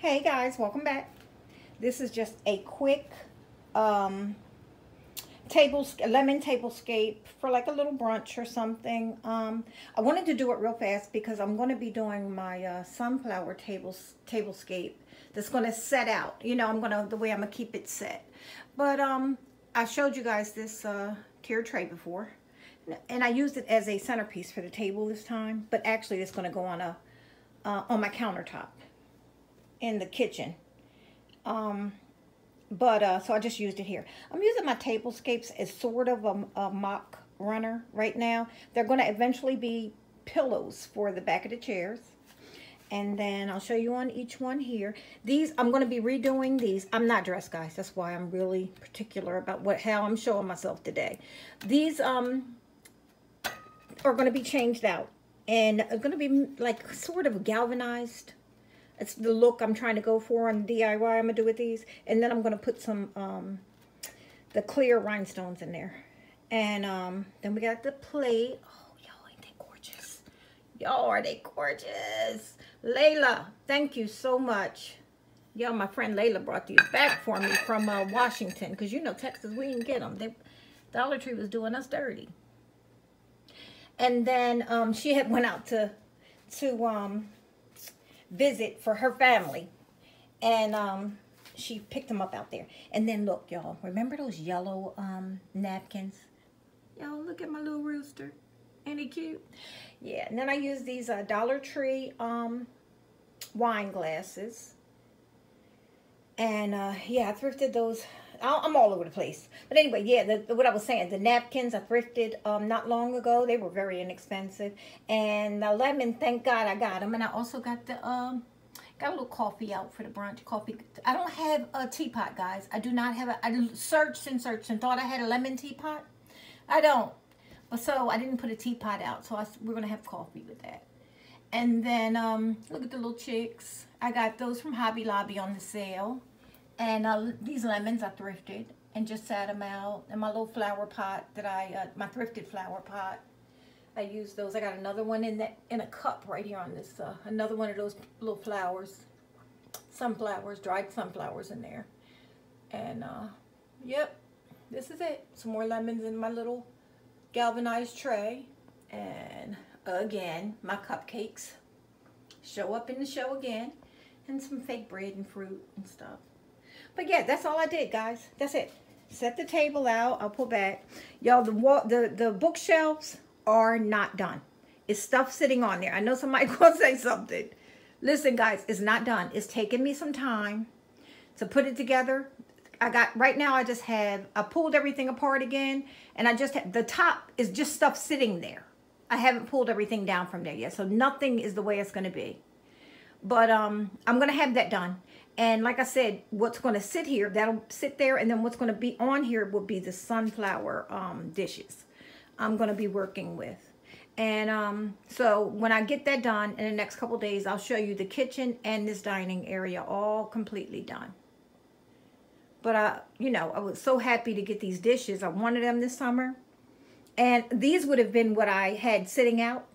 Hey guys, welcome back. This is just a quick um, table lemon tablescape for like a little brunch or something. Um, I wanted to do it real fast because I'm going to be doing my uh, sunflower tables tablescape that's going to set out. You know, I'm going to the way I'm going to keep it set. But um, I showed you guys this uh, tier tray before, and I used it as a centerpiece for the table this time. But actually, it's going to go on a uh, on my countertop in the kitchen. Um, but, uh, so I just used it here. I'm using my tablescapes as sort of a, a mock runner right now. They're going to eventually be pillows for the back of the chairs. And then I'll show you on each one here. These, I'm going to be redoing these. I'm not dressed, guys. That's why I'm really particular about what how I'm showing myself today. These um are going to be changed out. And are going to be like sort of galvanized it's the look I'm trying to go for on DIY I'm going to do with these. And then I'm going to put some, um, the clear rhinestones in there. And um, then we got the plate. Oh, y'all, ain't they gorgeous? Y'all, are they gorgeous? Layla, thank you so much. Y'all, my friend Layla brought these back for me from uh, Washington. Because, you know, Texas, we didn't get them. They, Dollar Tree was doing us dirty. And then um, she had went out to, to um, visit for her family. And um, she picked them up out there. And then look, y'all, remember those yellow um, napkins? Y'all, look at my little rooster. Ain't he cute? Yeah, and then I use these uh, Dollar Tree um, wine glasses. And uh, yeah, I thrifted those. I'm all over the place. But anyway, yeah, the, what I was saying, the napkins I thrifted um, not long ago. They were very inexpensive. And the lemon, thank God I got them. And I also got the, um, got a little coffee out for the brunch. Coffee. I don't have a teapot, guys. I do not have a, I searched and searched and thought I had a lemon teapot. I don't. But so I didn't put a teapot out. So I, we're going to have coffee with that. And then, um, look at the little chicks. I got those from Hobby Lobby on the sale. And uh, these lemons I thrifted and just sat them out. in my little flower pot that I, uh, my thrifted flower pot, I used those. I got another one in that in a cup right here on this, uh, another one of those little flowers, sunflowers, dried sunflowers in there. And uh, yep, this is it. Some more lemons in my little galvanized tray. And again, my cupcakes show up in the show again. And some fake bread and fruit and stuff. But yeah, that's all I did, guys. That's it. Set the table out. I'll pull back. Y'all, the, the, the bookshelves are not done. It's stuff sitting on there. I know somebody going to say something. Listen, guys, it's not done. It's taken me some time to put it together. I got, right now I just have, I pulled everything apart again. And I just, have, the top is just stuff sitting there. I haven't pulled everything down from there yet. So nothing is the way it's going to be. But um, I'm going to have that done. And like I said, what's going to sit here, that'll sit there. And then what's going to be on here will be the sunflower um, dishes I'm going to be working with. And um, so when I get that done in the next couple days, I'll show you the kitchen and this dining area all completely done. But, I, you know, I was so happy to get these dishes. I wanted them this summer. And these would have been what I had sitting out,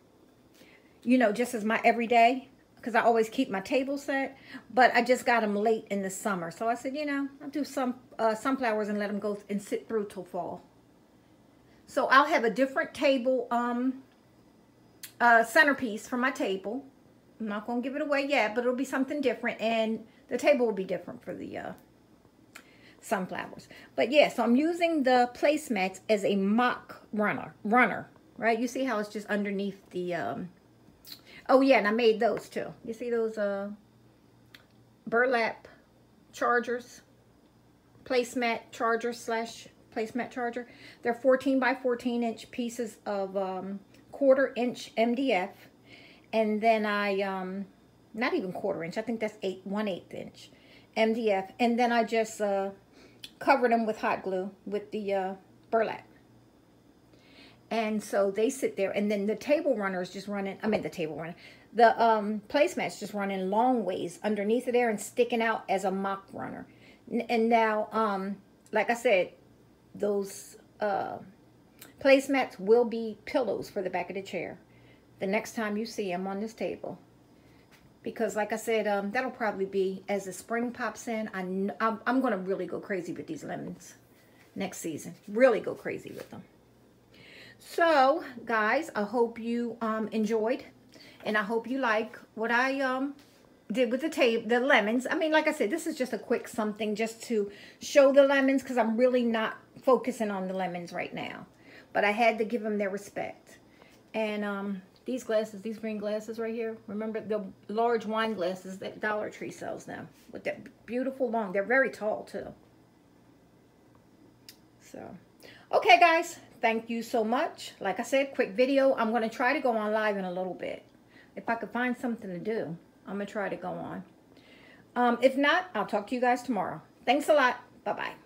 you know, just as my everyday because I always keep my table set. But I just got them late in the summer. So I said, you know, I'll do some uh, sunflowers and let them go and sit through till fall. So I'll have a different table um, uh, centerpiece for my table. I'm not going to give it away yet, but it'll be something different. And the table will be different for the uh, sunflowers. But yeah, so I'm using the placemats as a mock runner, runner, right? You see how it's just underneath the um, Oh, yeah, and I made those too. You see those uh, burlap chargers? Placemat charger slash placemat charger. They're 14 by 14 inch pieces of um, quarter inch MDF. And then I, um, not even quarter inch, I think that's eight, one eighth inch MDF. And then I just uh, covered them with hot glue with the uh, burlap. And so they sit there, and then the table runner is just running, I mean the table runner, the um, placemat's just running long ways underneath of there and sticking out as a mock runner. And now, um, like I said, those uh, placemats will be pillows for the back of the chair. The next time you see them on this table. because like I said, um, that'll probably be as the spring pops in. I, I'm, I'm going to really go crazy with these lemons next season. Really go crazy with them. So, guys, I hope you um, enjoyed. And I hope you like what I um, did with the tape, the lemons. I mean, like I said, this is just a quick something just to show the lemons because I'm really not focusing on the lemons right now. But I had to give them their respect. And um, these glasses, these green glasses right here, remember the large wine glasses that Dollar Tree sells them with that beautiful long, they're very tall too. So, okay guys, thank you so much. Like I said, quick video. I'm going to try to go on live in a little bit. If I could find something to do, I'm going to try to go on. Um, if not, I'll talk to you guys tomorrow. Thanks a lot. Bye-bye.